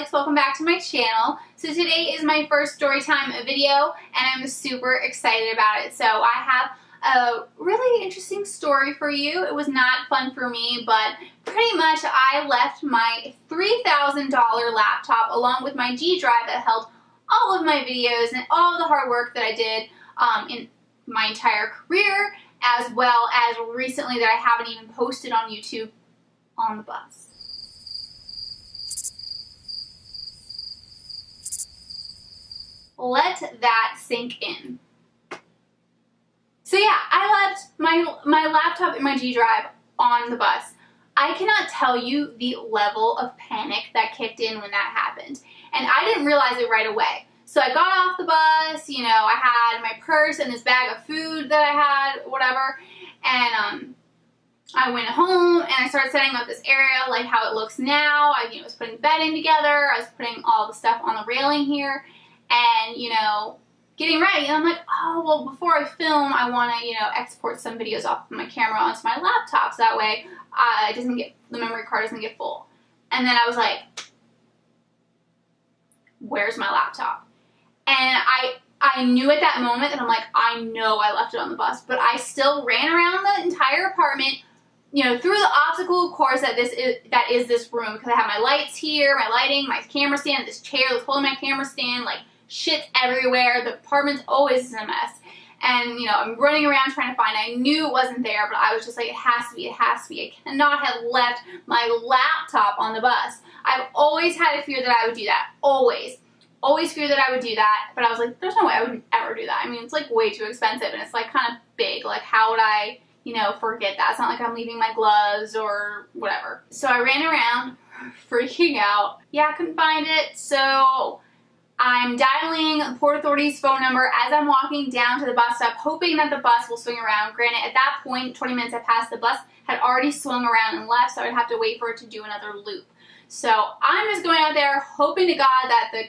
Alex, welcome back to my channel. So today is my first story time video and I'm super excited about it. So I have a really interesting story for you. It was not fun for me, but pretty much I left my $3,000 laptop along with my G drive that held all of my videos and all the hard work that I did um, in my entire career as well as recently that I haven't even posted on YouTube on the bus. Let that sink in. So yeah, I left my, my laptop and my G drive on the bus. I cannot tell you the level of panic that kicked in when that happened. And I didn't realize it right away. So I got off the bus, you know, I had my purse and this bag of food that I had, whatever, and um, I went home and I started setting up this area like how it looks now. I you know, was putting the bedding together, I was putting all the stuff on the railing here, and, you know, getting ready. And I'm like, oh, well, before I film, I want to, you know, export some videos off of my camera onto my laptop so that way uh, it doesn't get, the memory card doesn't get full. And then I was like, where's my laptop? And I I knew at that moment that I'm like, I know I left it on the bus, but I still ran around the entire apartment, you know, through the obstacle course that this is that is this room because I have my lights here, my lighting, my camera stand, this chair that's holding my camera stand, like shit's everywhere. The apartment's always a mess. And, you know, I'm running around trying to find I knew it wasn't there, but I was just like, it has to be, it has to be. I cannot have left my laptop on the bus. I've always had a fear that I would do that. Always. Always feared that I would do that, but I was like, there's no way I would ever do that. I mean, it's like way too expensive and it's like kind of big. Like, how would I, you know, forget that? It's not like I'm leaving my gloves or whatever. So I ran around freaking out. Yeah, I couldn't find it, so I'm dialing Port Authority's phone number as I'm walking down to the bus stop, hoping that the bus will swing around. Granted, at that point, 20 minutes had passed, the bus had already swung around and left, so I'd have to wait for it to do another loop. So I'm just going out there, hoping to God that the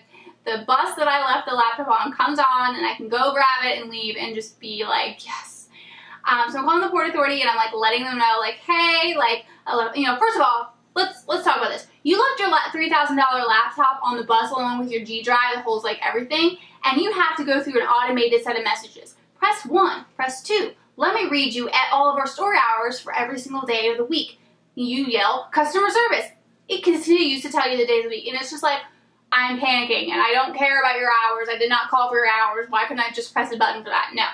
the bus that I left the laptop on comes on and I can go grab it and leave and just be like, yes. Um, so I'm calling the Port Authority and I'm like letting them know, like, hey, like, you know, first of all, let's let's talk about this. You left your $3,000 laptop on the bus along with your G drive that holds like everything, and you have to go through an automated set of messages. Press 1, press 2. Let me read you at all of our store hours for every single day of the week. You yell, customer service. It continues to tell you the days of the week, and it's just like, I'm panicking, and I don't care about your hours. I did not call for your hours. Why couldn't I just press a button for that? No.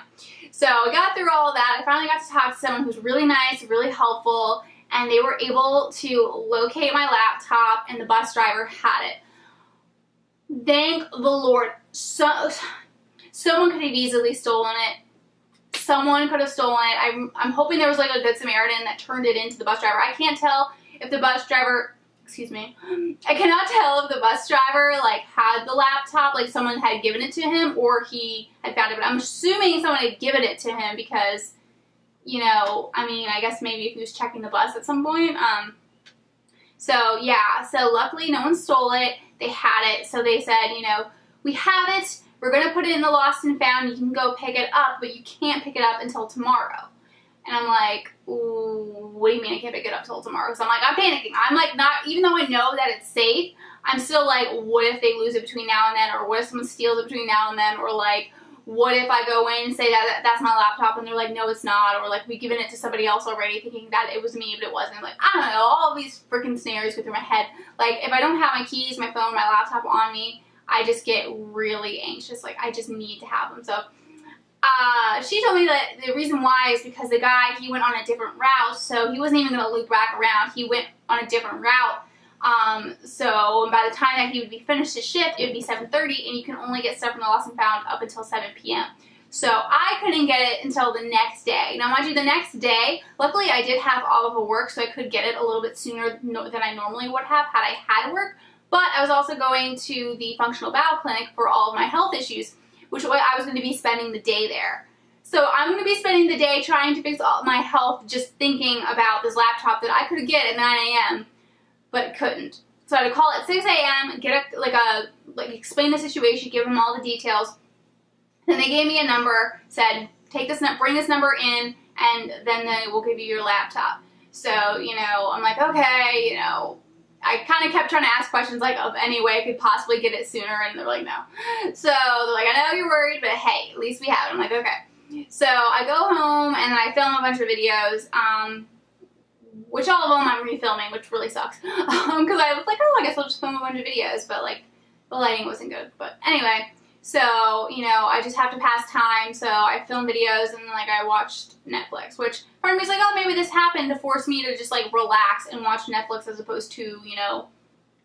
So I got through all that. I finally got to talk to someone who's really nice, really helpful, and they were able to locate my laptop and the bus driver had it. Thank the Lord. So, someone could have easily stolen it. Someone could have stolen it. I'm, I'm hoping there was like a good Samaritan that turned it into the bus driver. I can't tell if the bus driver, excuse me, I cannot tell if the bus driver like had the laptop, like someone had given it to him or he had found it. But I'm assuming someone had given it to him because you know, I mean, I guess maybe if he was checking the bus at some point. Um, so yeah, so luckily no one stole it. They had it, so they said, you know, we have it. We're gonna put it in the lost and found. You can go pick it up, but you can't pick it up until tomorrow. And I'm like, what do you mean I can't pick it up till tomorrow? So I'm like, I'm panicking. I'm like, not even though I know that it's safe, I'm still like, what if they lose it between now and then, or what if someone steals it between now and then, or like, what if I go in and say that, that that's my laptop and they're like, no, it's not, or like we've given it to somebody else already thinking that it was me, but it wasn't. Like, I don't know, all these freaking scenarios go through my head. Like, if I don't have my keys, my phone, my laptop on me, I just get really anxious. Like, I just need to have them. So, uh, she told me that the reason why is because the guy, he went on a different route, so he wasn't even going to loop back around. He went on a different route um, so by the time that he would be finished his shift, it would be 7.30 and you can only get stuff from the Lost and Found up until 7 p.m. So I couldn't get it until the next day. Now mind you, the next day, luckily I did have all of the work so I could get it a little bit sooner than I normally would have had I had work. But I was also going to the functional bowel clinic for all of my health issues, which I was going to be spending the day there. So I'm going to be spending the day trying to fix all my health just thinking about this laptop that I could get at 9 a.m but couldn't. So I had to call at 6 a.m., get a, like a, like explain the situation, give them all the details. Then they gave me a number, said, take this, bring this number in, and then they will give you your laptop. So, you know, I'm like, okay, you know, I kind of kept trying to ask questions like of any way I could possibly get it sooner, and they're like, no. So they're like, I know you're worried, but hey, at least we have it. I'm like, okay. So I go home and I film a bunch of videos, um, which all of them I'm refilming, which really sucks. Because um, I was like, oh, I guess I'll just film a bunch of videos, but like the lighting wasn't good. But anyway, so, you know, I just have to pass time, so I film videos and like I watched Netflix, which part of me is like, oh, maybe this happened to force me to just like relax and watch Netflix as opposed to, you know,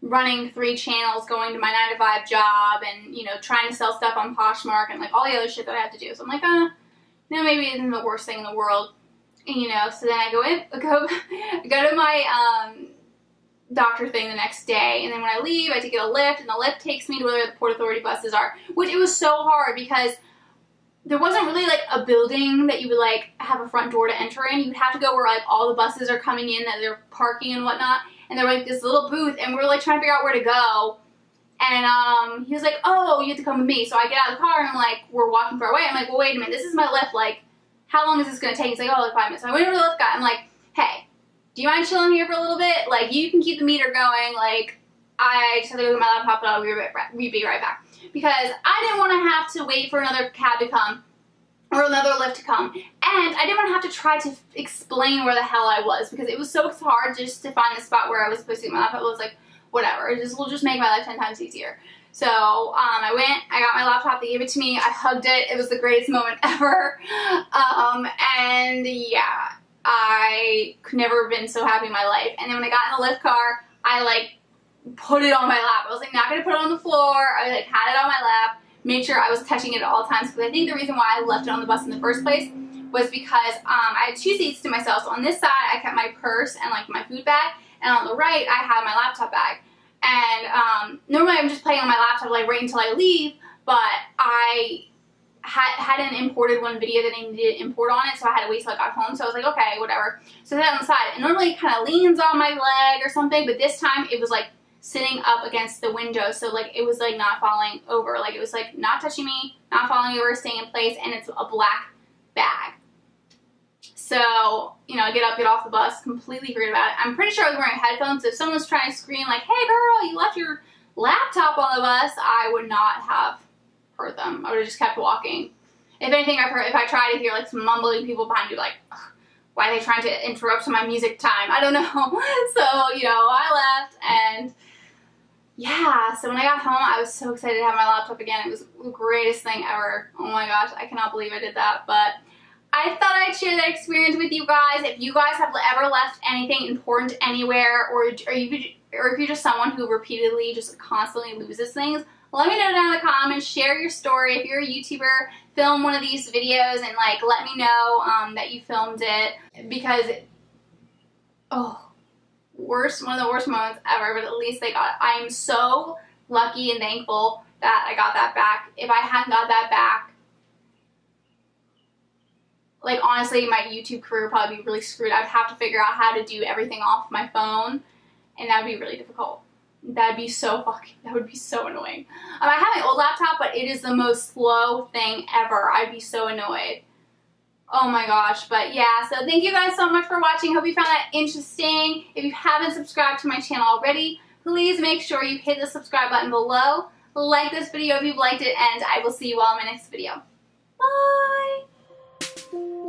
running three channels, going to my 9 to 5 job and, you know, trying to sell stuff on Poshmark and like all the other shit that I have to do. So I'm like, uh, know, maybe it isn't the worst thing in the world. You know, so then I go in, go, go to my, um, doctor thing the next day. And then when I leave, I take a Lyft, and the Lyft takes me to where the Port Authority buses are, which it was so hard because there wasn't really like a building that you would like have a front door to enter in. You'd have to go where like all the buses are coming in, that they're parking and whatnot. And there was like this little booth, and we were like trying to figure out where to go. And um, he was like, "Oh, you have to come with me." So I get out of the car, and I'm like, "We're walking far away." I'm like, "Well, wait a minute. This is my Lyft. Like, how long is this gonna take?" He's like, "Oh, like five minutes." So I went over to the Lyft guy. I'm like, "Hey, do you mind chilling here for a little bit? Like, you can keep the meter going. Like, I just have to go get my laptop, and I'll be right, be right back. Because I didn't want to have to wait for another cab to come or another Lyft to come. And I didn't want to have to try to explain where the hell I was because it was so hard just to find the spot where I was supposed to get my laptop. It was like, whatever, just will just make my life 10 times easier. So um, I went, I got my laptop, they gave it to me, I hugged it, it was the greatest moment ever. Um, and yeah, I could never have been so happy in my life. And then when I got in the Lyft car, I like put it on my lap. I was like not gonna put it on the floor. I like had it on my lap, made sure I was touching it at all times because I think the reason why I left it on the bus in the first place was because um, I had two seats to myself. So on this side, I kept my purse and like my food bag, and on the right, I had my laptop bag. And um, normally I'm just playing on my laptop like right until I leave, but I had hadn't imported one video that I needed to import on it, so I had to wait till I got home. So I was like, okay, whatever. So that on the side. And normally it kind of leans on my leg or something, but this time it was like sitting up against the window, so like it was like not falling over. Like it was like not touching me, not falling over, staying in place, and it's a black bag. So, you know, I get up, get off the bus, completely forget about it. I'm pretty sure I was wearing headphones. If someone was trying to scream like, hey girl, you left your laptop on the bus, I would not have heard them. I would have just kept walking. If anything, I've heard, if I tried to hear like some mumbling people behind you, like, why are they trying to interrupt my music time? I don't know. so, you know, I left and yeah, so when I got home, I was so excited to have my laptop again. It was the greatest thing ever. Oh my gosh, I cannot believe I did that. But I thought I'd share that experience with you guys. If you guys have ever left anything important anywhere, or, or you or if you're just someone who repeatedly just constantly loses things, let me know down in the comments. Share your story. If you're a YouTuber, film one of these videos and like let me know um, that you filmed it because, oh, worst, one of the worst moments ever, but at least they got it. I am so lucky and thankful that I got that back. If I hadn't got that back, like honestly, my YouTube career would probably be really screwed. I'd have to figure out how to do everything off my phone, and that would be really difficult. That'd be so fucking, that would be so annoying. Um, I have my old laptop, but it is the most slow thing ever. I'd be so annoyed. Oh my gosh, but yeah, so thank you guys so much for watching. Hope you found that interesting. If you haven't subscribed to my channel already, please make sure you hit the subscribe button below. Like this video if you've liked it, and I will see you all in my next video. Bye! Thank you.